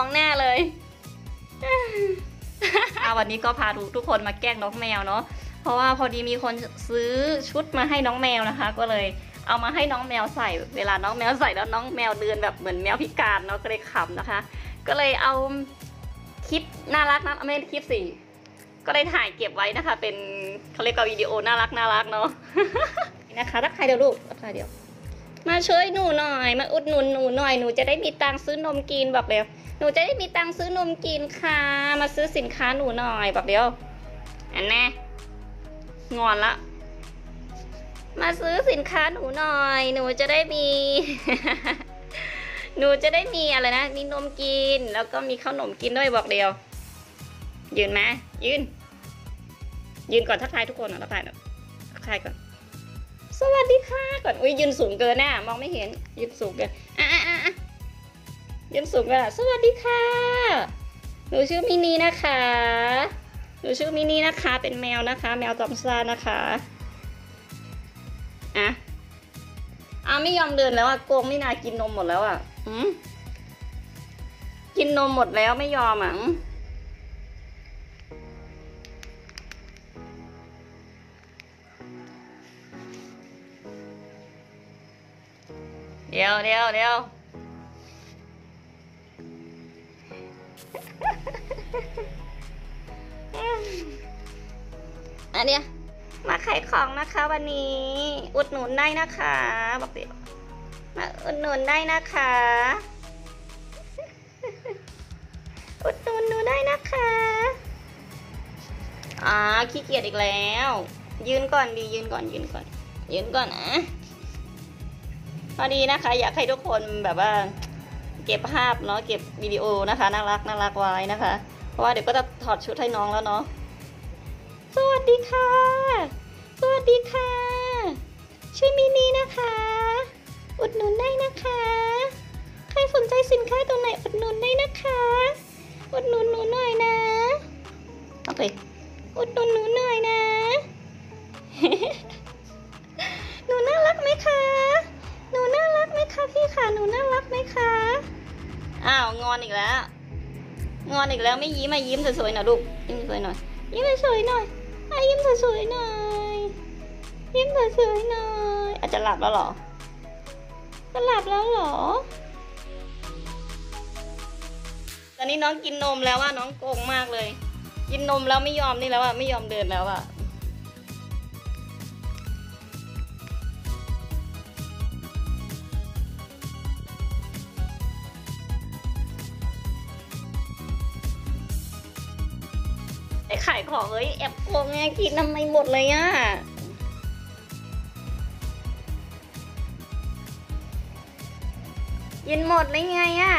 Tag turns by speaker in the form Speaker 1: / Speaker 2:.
Speaker 1: องแน่เลยวันนี้ก็พาทุกคนมาแกล้งน้องแมวเนาะ เพราะว่าพอดีมีคนซื้อชุดมาให้น้องแมวนะคะ ก็เลยเอามาให้น้องแมวใส่ เวลาน้องแมวใส่แล้วน้องแมวเดินแบบเหมือนแมวพิการเนาะก็เลยขำนะคะ ก็เลยเอาคลิปน่ารักนะไม่คลิปสี่ก็ได้ถ่ายเก็บไว้นะคะ เป็นเขาเรียกว่าวิดีโอน่ารักน่ารักเนาะนะคะรักใครเดี๋ยวลูกรักใครเดี๋ยว มาช่วยหนูหน่อย มาอุดหนุนหนูหน่อย หนูจะได้มีตังค์ซื้อนมกินบอกเร็ว หนูจะได้มีตังค์ซื้อนมกินค่ะ มาซื้อสินค้าหนูหน่อยบอกเร็ว อันแน่งอนละ มาซื้อสินค้าหนูหน่อย หนูจะได้มี หนูจะได้มีอะไรนะ มีนมกิน แล้วก็มีข้าวหนมกินด้วยบอกเดียว ยืนไหมยืน ยืนก่อนทักทายทุกคนนะทักทายหน่อยทักทายก่อน สวัสดีค่ะก่อนอุ้ยยืนสูงเกินน่ะมองไม่เห็นยืนสูงเกินอะอะอะยืนสูงเกินอะสวัสดีค่ะ หนูชื่อมินีนะคะ หนูชื่อมินีนะคะ เป็นแมวนะคะ แมวจอมซ่านะคะอะอะไม่ยอมเดินแล้วอะโกงไม่นากินนมหมดแล้วอะอืมกินนมหมดแล้วไม่ยอมอะ เดี๋ยวเดี๋ยวเดี๋ยวอันเนี้ยมาขายของนะคะวันนี้ อุดหนุนได้นะคะบอกเดี๋ยวมาอุดหนุนได้นะคะ อุดหนุนหนูได้นะคะอ่าขี้เกียจอีกแล้ว ยืนก่อนดียืนก่อนยืนก่อน ยืนก่อนนะ พอดีนะคะ อยากให้ทุกคนแบบว่า เก็บภาพเนาะเก็บวิดีโอนะคะน่ารักน่ารักไว้นะคะ เพราะว่าเดี๋ยวก็จะถอดชุดให้น้องแล้วเนาะสวัสดีค่ะ สวัสดีค่ะ ชื่อมินีนะคะ อุดหนุนได้นะคะ ใครสนใจสินค้าตัวไหนอุดหนุนได้นะคะ อุดหนุนหนูหน่อยนะโอเคอุดหนุนหนูหน่อยนะ อ้าวงอนอีกแล้ว งอนอีกแล้วไม่ยิ้มมายิ้มสวยๆหน่อยลูก ยิ้มสวยหน่อย ยิ้มสวยหน่อยอะยิ้มสวยๆหน่อย ยิ้มสวยๆหน่อย อาจจะหลับแล้วเหรอ จะหลับแล้วเหรอ ตอนนี้น้องกินนมแล้วว่าน้องโกงมากเลย กินนมแล้วไม่ยอมนี่แล้วอะไม่ยอมเดินแล้วอะายของเอ้ยแอบโกงไงกินทำไมหมดเลยอะยินหมดเลยไงอะ